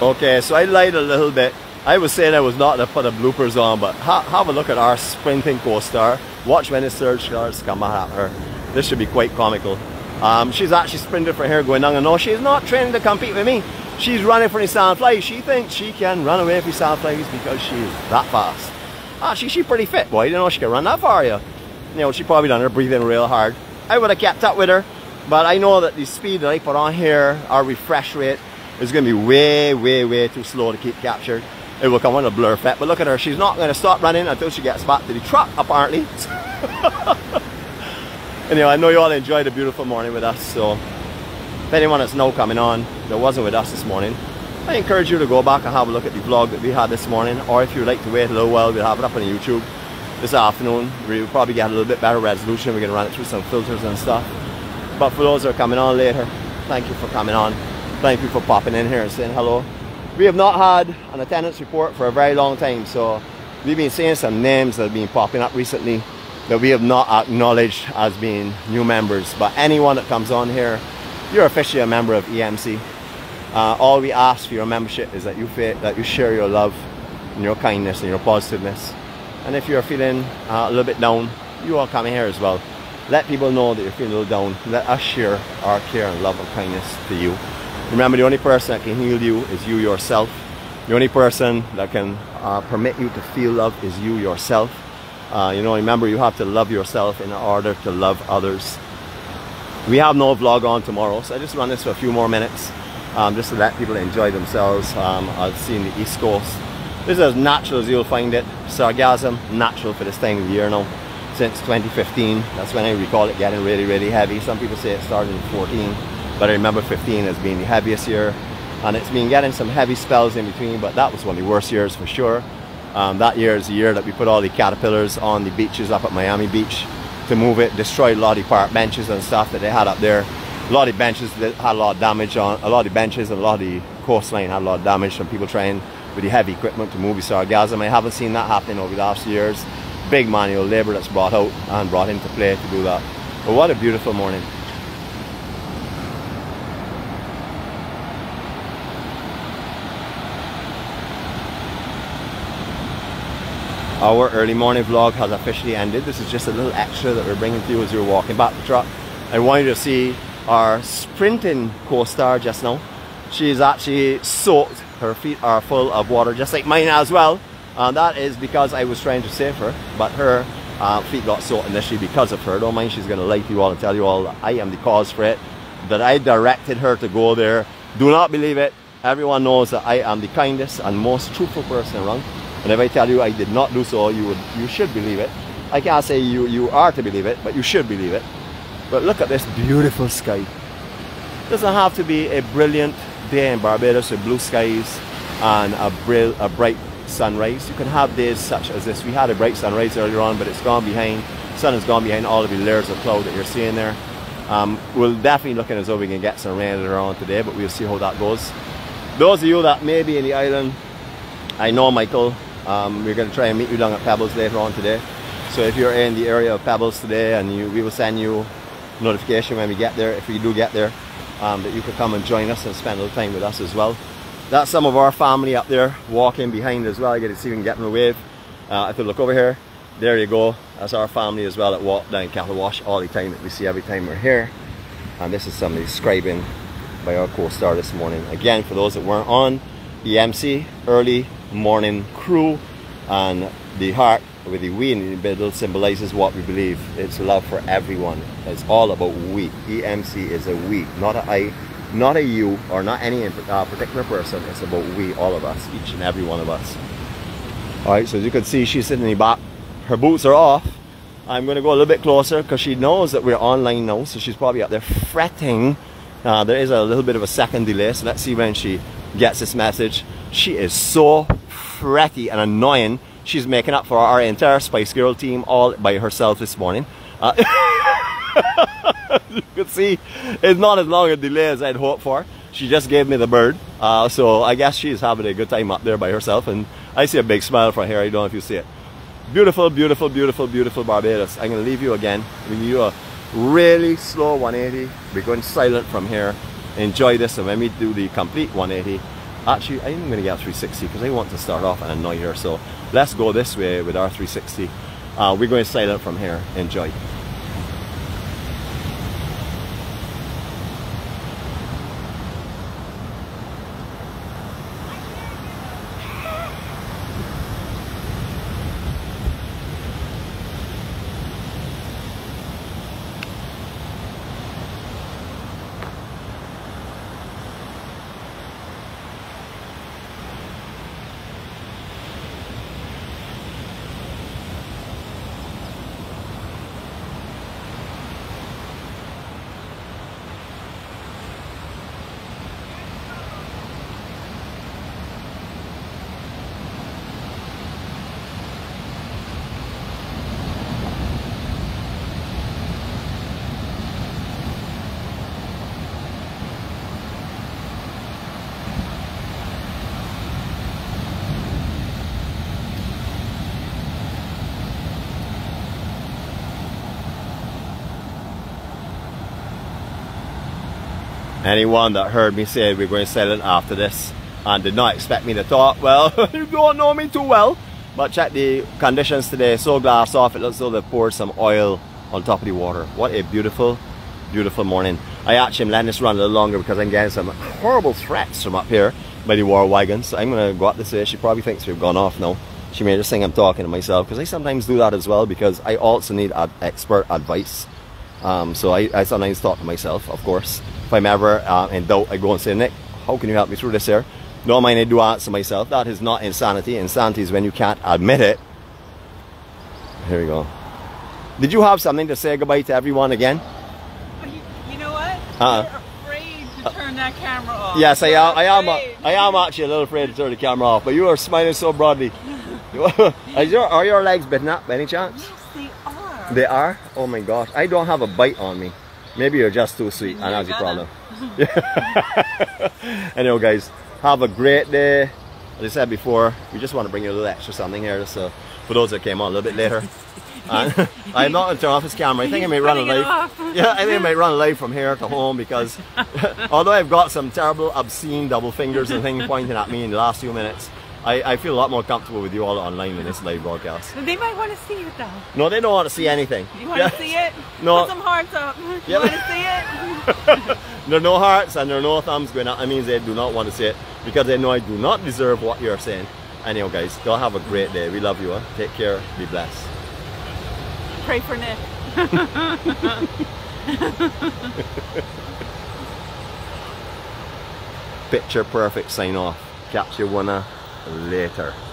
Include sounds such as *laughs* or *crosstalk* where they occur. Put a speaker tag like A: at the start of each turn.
A: Okay, so I lied a little bit. I was saying I was not gonna put the bloopers on, but ha have a look at our sprinting co-star. Watch when the surge cars come at her. This should be quite comical. Um, she's actually sprinted for her going down and no, she's not training to compete with me. She's running for the Sandfly. She thinks she can run away from Sandflies because she's that fast. Actually, she's pretty fit, boy. You know she can run that far, you. You know, she probably done her breathing real hard. I would have kept up with her, but I know that the speed that I put on here, our refresh rate, is going to be way, way, way too slow to keep captured. It will come on a blur effect, but look at her. She's not going to stop running until she gets back to the truck, apparently. *laughs* anyway, I know you all enjoyed a beautiful morning with us, so if anyone that's now coming on that wasn't with us this morning, I encourage you to go back and have a look at the vlog that we had this morning, or if you'd like to wait a little while, we'll have it up on YouTube this afternoon. We'll probably get a little bit better resolution. We're going to run it through some filters and stuff. But for those that are coming on later, thank you for coming on. Thank you for popping in here and saying hello. We have not had an attendance report for a very long time, so we've been seeing some names that have been popping up recently that we have not acknowledged as being new members. But anyone that comes on here, you're officially a member of EMC. Uh, all we ask for your membership is that you that you share your love and your kindness and your positiveness. And if you're feeling uh, a little bit down, you all come here as well. Let people know that you're feeling a little down. Let us share our care and love and kindness to you. Remember, the only person that can heal you is you yourself. The only person that can uh, permit you to feel love is you yourself. Uh, you know, remember, you have to love yourself in order to love others. We have no vlog on tomorrow, so I just run this for a few more minutes um, just to let people enjoy themselves Um, I've seen the East Coast. This is as natural as you'll find it. Sargassum, natural for this time of year now. Since 2015, that's when I recall it getting really, really heavy. Some people say it started in 14, but I remember 15 as being the heaviest year. And it's been getting some heavy spells in between, but that was one of the worst years for sure. Um, that year is the year that we put all the caterpillars on the beaches up at Miami Beach to move it, destroyed a lot of park benches and stuff that they had up there. A lot of benches that had a lot of damage on, a lot of the benches and a lot of the coastline had a lot of damage from people trying with the heavy equipment to move the sargassum. I haven't seen that happening over the last years. Big manual labour that's brought out and brought into play to do that. But what a beautiful morning. Our early morning vlog has officially ended. This is just a little extra that we're bringing to you as you're walking back the truck. I want you to see our sprinting co-star just now. She's actually soaked. Her feet are full of water, just like mine as well. And that is because I was trying to save her, but her uh, feet got soaked initially because of her. Don't mind, she's going to lie to you all and tell you all I am the cause for it, that I directed her to go there. Do not believe it. Everyone knows that I am the kindest and most truthful person around. And if I tell you I did not do so, you would, you should believe it. I can't say you, you are to believe it, but you should believe it. But look at this beautiful sky. Doesn't have to be a brilliant day in Barbados with blue skies and a, brill, a bright sunrise. You can have days such as this. We had a bright sunrise earlier on, but it's gone behind. sun has gone behind all of the layers of cloud that you're seeing there. Um, we're definitely looking as though we can get some rain later on today, but we'll see how that goes. Those of you that may be in the island, I know Michael. Um, we're going to try and meet you down at Pebbles later on today. So if you're in the area of Pebbles today, and you, we will send you notification when we get there, if we do get there, um, that you could come and join us and spend a little time with us as well. That's some of our family up there walking behind as well. I get to see them getting a wave. Uh, if you look over here, there you go. That's our family as well that walk down Cattlewash all the time that we see every time we're here. And this is somebody describing by our co-star this morning. Again, for those that weren't on, EMC, early morning crew, and the heart with the we in the middle symbolizes what we believe. It's love for everyone. It's all about we. EMC is a we, not a I, not a you, or not any uh, particular person. It's about we, all of us, each and every one of us. All right, so as you can see, she's sitting in the back. Her boots are off. I'm going to go a little bit closer because she knows that we're online now, so she's probably up there fretting. Uh, there is a little bit of a second delay, so let's see when she gets this message. She is so fretty and annoying she's making up for our entire Spice Girl team all by herself this morning. Uh, *laughs* you can see it's not as long a delay as I'd hoped for. She just gave me the bird, uh, so I guess she's having a good time up there by herself, and I see a big smile from here. I don't know if you see it. Beautiful, beautiful, beautiful, beautiful Barbados. I'm going to leave you again. We do a really slow 180. We're going silent from here. Enjoy this, and when we do the complete 180, Actually, I'm going to get a 360 because I want to start off and annoy her. So let's go this way with our 360. Uh, we're going to sail it from here. Enjoy. Anyone that heard me say we're going it after this and did not expect me to talk, well, *laughs* you don't know me too well. But check the conditions today, so glass off, it looks as though they've poured some oil on top of the water. What a beautiful, beautiful morning. I actually am letting this run a little longer because I'm getting some horrible threats from up here by the war wagons. So I'm going to go up this way. She probably thinks we've gone off now. She may just think I'm talking to myself because I sometimes do that as well because I also need expert advice. Um, so I, I sometimes thought to myself, of course if I'm ever uh, in doubt, I go and say, Nick, how can you help me through this here? No mind I do answer myself. That is not insanity. Insanity is when you can't admit it. Here we go. Did you have something to say goodbye to everyone again?
B: You, you know what?
A: Uh-uh.
B: You're afraid to turn that camera off.
A: Yes, I am. I am. I am actually a little afraid to turn the camera off. But you are smiling so broadly. *laughs* *laughs* are, your, are your legs bitten up by any chance?
B: They are.
A: Oh my gosh! I don't have a bite on me. Maybe you're just too sweet, and that's the problem. *laughs* anyway, guys, have a great day. As I said before, we just want to bring you a little extra something here, so for those that came on a little bit later. And *laughs* uh, *laughs* I'm not going to turn off his camera. I think I may run a
B: Cutting it
A: live.
B: off.
A: Yeah, I think I might run a live from here to home because although I've got some terrible, obscene double fingers and things pointing at me in the last few minutes, I, I feel a lot more comfortable with you all online in this live broadcast.
B: They might want to see it though.
A: No, they don't want to see anything.
B: You want to see it? *laughs*
A: No.
B: Put some hearts up. *laughs* You
A: Yeah.
B: want to see it? *laughs*
A: There are no hearts and there are no thumbs going up. That means they do not want to see it because they know I do not deserve what you're saying. Anyhow, guys, go have a great day. We love you. Huh? Take care. Be blessed.
B: Pray for Nick.
A: Picture perfect sign off. Catch you one uh, later.